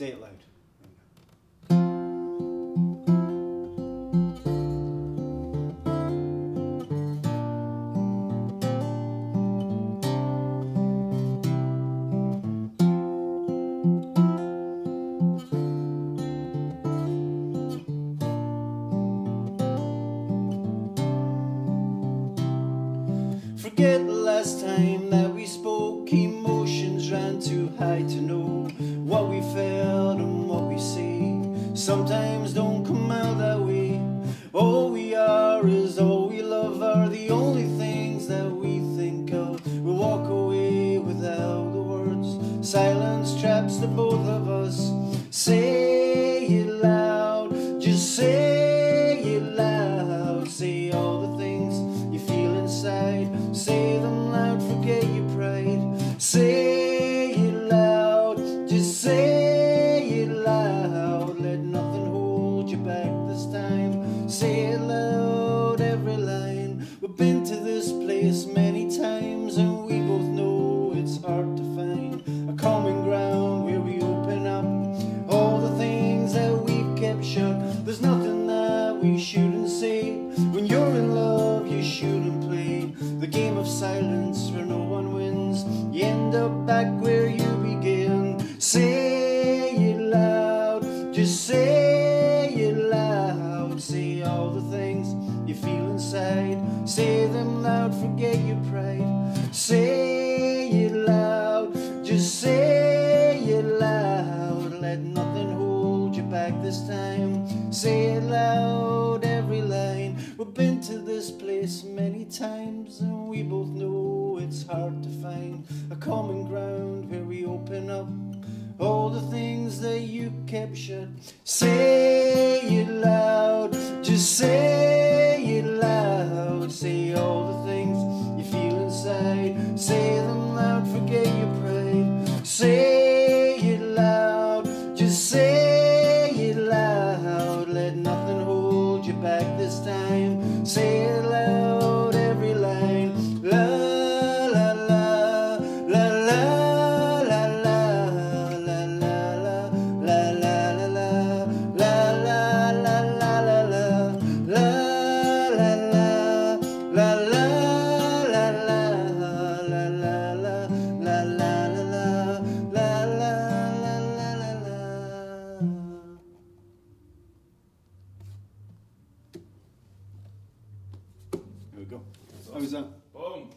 Say it loud. Forget the last time that we spoke. Emotions ran too high to know what we felt and what we see Sometimes don't come out that way. All we are is all we love are the only things that we think of. We walk away without the words. Silence traps the both of us. Say it loud, just say it loud. Say all the things you feel inside. Say Say it loud, every line. We've been to this place many times, and we both know it's hard to find a common ground where we open up all the things that we've kept shut. There's nothing that we shouldn't say. When you're in love, you shouldn't play the game of silence where no one wins. You end up back where you begin. Say all the things you feel inside. Say them loud, forget your pride. Say it loud, just say it loud. Let nothing hold you back this time. Say it loud, every line. We've been to this place many times, and we both know it's hard to find a common ground where we open up all the things that you kept shut. Say it loud, just say go. Awesome. How was that? Boom.